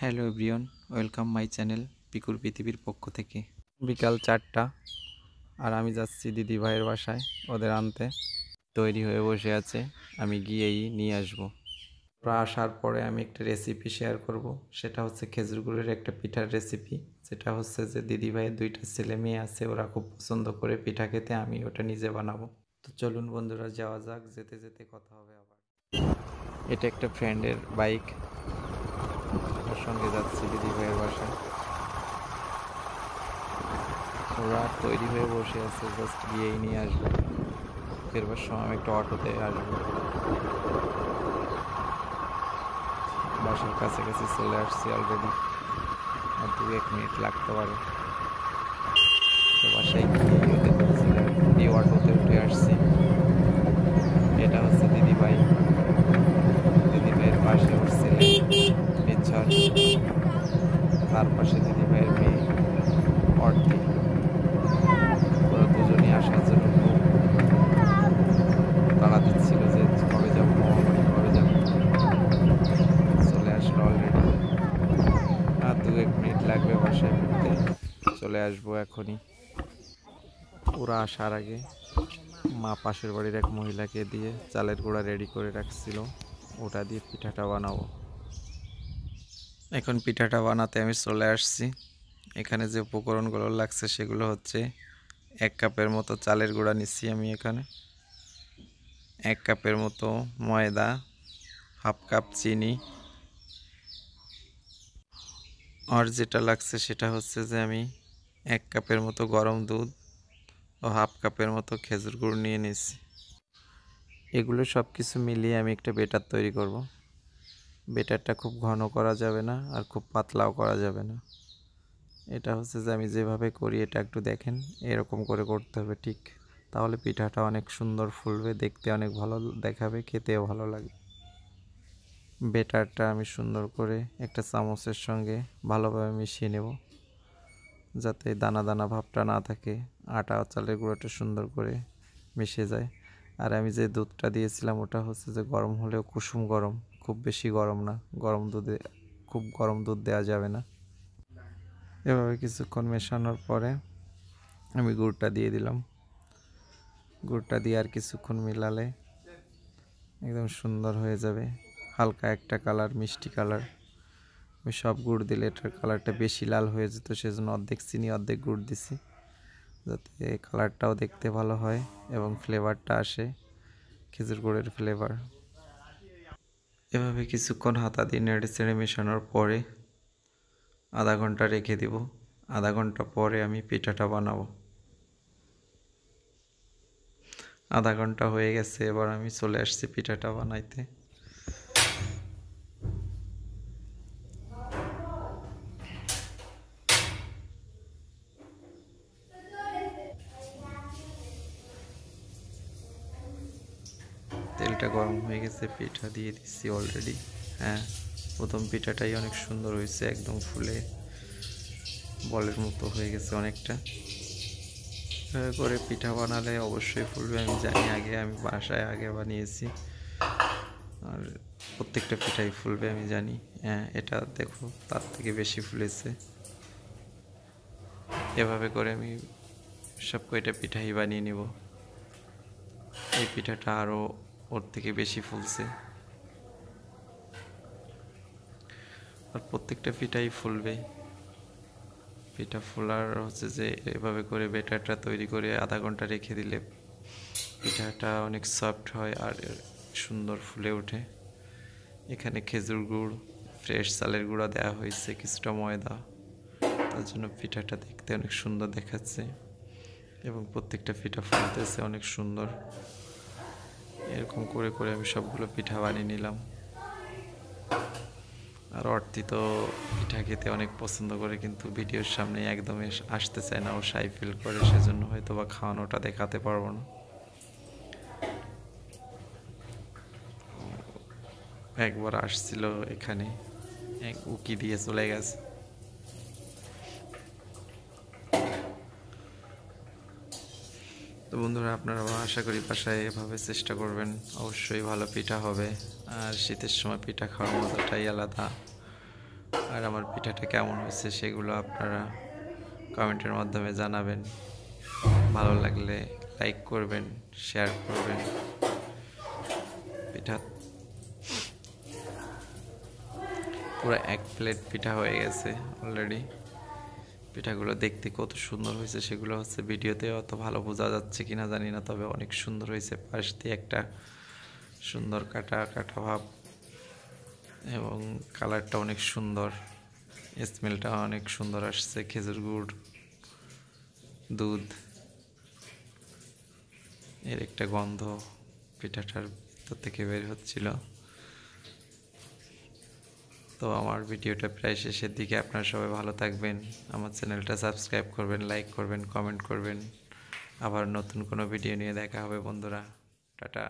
Hello everyone welcome my channel পিকুর পৃথিবীর পক্ষ থেকে। বিকাল চারটা আর আমি যাচ্ছি দিদি ভাইয়ের বাসায়, ওদের আনতে। তৈরি হয়ে বসে আছে, আমি গিয়েই নিয়ে আসব। আসার পরে আমি একটা রেসিপি শেয়ার করব, সেটা হচ্ছে খেজুর গুড়ের একটা পিঠার রেসিপি যেটা হচ্ছে যে দিদি ভাইয়ের দুইটা ছেলে মেয়ে আছে, ওরা খুব পছন্দ করে পিঠা খেতে, আমি ওটা নিজে বানাবো। তো চলুন বন্ধুরা, যাওয়া যাক, যেতে যেতে কথা হবে আবার। এটা একটা ফ্রেন্ডের বাইক সঙ্গে যাচ্ছি দিদি ভাইয়ের বাসায়। ওরা তৈরি হয়ে বসে আছে জাস্ট গিয়েই নিয়ে আসবে। ফেরবার সময় আমি একটা অটোতে আসব। বাসার কাছাকাছি চলে আসছি অলরেডি আর দু এক মিনিট লাগতে পারে। তো বাসায় গিয়ে অটোতে উঠে আসছি এটা হচ্ছে দিদি ভাই দিদি ভাইয়ের পাশে ওর ছেলে নিচ্ছর তার পাশে দিদি ভাইয়ের মেয়ে অর্থী ওরা দুজনই আসার জন্য খুব তাড়া দিচ্ছিল যে কবে যাব মহাবাড়ি কবে যাব চলে আসলো অলরেডি আর দু এক মিনিট লাগবে বাসায় ফিরতে চলে আসব এখনই। ওরা আসার আগে মা পাশের বাড়ির এক মহিলাকে দিয়ে চালের গুঁড়া রেডি করে রাখছিল। ওটা দিয়ে পিঠাটা বানাবো। এখন পিঠাটা বানাতে আমি চলে আসছি। এখানে যে উপকরণগুলো লাগছে সেগুলো হচ্ছে এক কাপের মতো চালের গুঁড়া নিচ্ছি আমি এখানে। এক কাপের মতো ময়দা, হাফ কাপ চিনি আর যেটা লাগছে সেটা হচ্ছে যে আমি এক কাপের মতো গরম দুধ ও হাফ কাপের মতো খেজুর গুড় নিয়ে নিচ্ছি এগুলো সব কিছু মিলিয়ে আমি একটা বেটার তৈরি করব। বেটারটা খুব ঘন করা যাবে না আর খুব পাতলাও করা যাবে না। এটা হচ্ছে যে আমি যেভাবে করি, এটা একটু দেখেন, এরকম করে করতে হবে ঠিক। তাহলে পিঠাটা অনেক সুন্দর ফুলবে, দেখতে অনেক ভালো দেখাবে, খেতেও ভালো লাগবে। বেটারটা আমি সুন্দর করে একটা চামচের সঙ্গে ভালোভাবে মিশিয়ে নেব, যাতে দানা দানা ভাবটা না থাকে, আটা চালের গুঁড়োটা সুন্দর করে মিশে যায়। আর আমি যে দুধটা দিয়েছিলাম, ওটা হচ্ছে যে গরম হলেও কুসুম গরম, খুব বেশি গরম না, গরম দুধে, খুব গরম দুধ দেওয়া যাবে না। এভাবে কিছুক্ষণ মেশানোর পরে আমি গুড়টা দিয়ে দিলাম। গুড়টা দিয়ে আর কিছুক্ষণ মিলালে একদম সুন্দর হয়ে যাবে। হালকা একটা কালার, মিষ্টি কালার। আমি সব গুড় দিলে এটার কালারটা বেশি লাল হয়ে যেত, সেজন্য অর্ধেক চিনি, অর্ধেক গুড় দিছি। যাতে কালারটাও দেখতে ভালো হয় এবং ফ্লেভারটা আসে, খেজুর গুড়ের ফ্লেভার। এভাবে কিছুক্ষণ হাতা দিয়ে নেড়ে চেড়ে মেশানোর পরে আধা ঘণ্টা রেখে দিব। আধা ঘণ্টা পরে আমি পিঠাটা বানাবো। আধা ঘণ্টা হয়ে গেছে, এবার আমি চলে আসছি পিঠাটা বানাইতে। তেলটা গরম হয়ে গেছে, পিঠা দিয়ে দিচ্ছি অলরেডি হ্যাঁ প্রথম পিঠাটাই অনেক সুন্দর হয়েছে, একদম ফুলে বলের মতো হয়ে গেছে অনেকটা। করে পিঠা বানালে অবশ্যই ফুলবে, আমি জানি আগে, আমি বাসায় আগে বানিয়েছি। আর প্রত্যেকটা পিঠাই ফুলবে, আমি জানি। হ্যাঁ এটা দেখো, তার থেকে বেশি ফুলেছে। এভাবে করে আমি সব কয়টা পিঠাই বানিয়ে নিব। এই পিঠাটা আরও ওর থেকে বেশি ফুলছে। আর প্রত্যেকটা পিঠাই ফুলবে। পিঠা ফোলার হচ্ছে যে, এভাবে করে বেটারটা তৈরি করে আধা ঘণ্টা রেখে দিলে পিঠাটা অনেক সফট হয় আর সুন্দর ফুলে ওঠে। এখানে খেজুর গুড়, ফ্রেশ চালের গুঁড়া দেওয়া হয়েছে, কিছুটা ময়দা। তার জন্য পিঠাটা দেখতে অনেক সুন্দর দেখাচ্ছে। এবং প্রত্যেকটা পিঠা ফুলতেছে অনেক সুন্দর। এরকম করে করে আমি সবগুলো পিঠা বানিয়ে নিলাম। আর অর্থি তো পিঠা খেতে অনেক পছন্দ করে, কিন্তু ভিডিওর সামনে একদমই আসতে চায় না। ও সাই ফিল করে, সেজন্য হয়তো বা খাওয়ানোটা দেখাতে পারব না। একবার আসছিল এখানে, এক উকি দিয়ে চলে গেছে। তো বন্ধুরা, আপনারা আশা করি বাসায় এভাবে চেষ্টা করবেন। অবশ্যই ভালো পিঠা হবে। আর শীতের সময় পিঠা খাওয়ার মজাটাই আলাদা। আর আমার পিঠাটা কেমন হয়েছে সেগুলো আপনারা কমেন্টের মাধ্যমে জানাবেন। ভালো লাগলে লাইক করবেন, শেয়ার করবেন। পিঠা পুরো এক প্লেট পিঠা হয়ে গেছে অলরেডি। পিঠাগুলো দেখতে কত সুন্দর হয়েছে, সেগুলো হচ্ছে ভিডিওতে অত ভালো বোঝা যাচ্ছে কিনা জানি না, তবে অনেক সুন্দর হয়েছে পাশ দিয়ে একটা সুন্দর কাটা কাটা ভাব এবং কালারটা অনেক সুন্দর, স্মেলটা অনেক সুন্দর আসছে, খেজুর গুড়, দুধ, এর একটা গন্ধ পিঠাটার ভিতর থেকে বের হচ্ছিল। তো আমার ভিডিওটা প্রায় শেষের দিকে। আপনারা সবাই ভালো থাকবেন। আমার চ্যানেলটা সাবস্ক্রাইব করবেন, লাইক করবেন, কমেন্ট করবেন। আবার নতুন কোনো ভিডিও নিয়ে দেখা হবে বন্ধুরা। টাটা।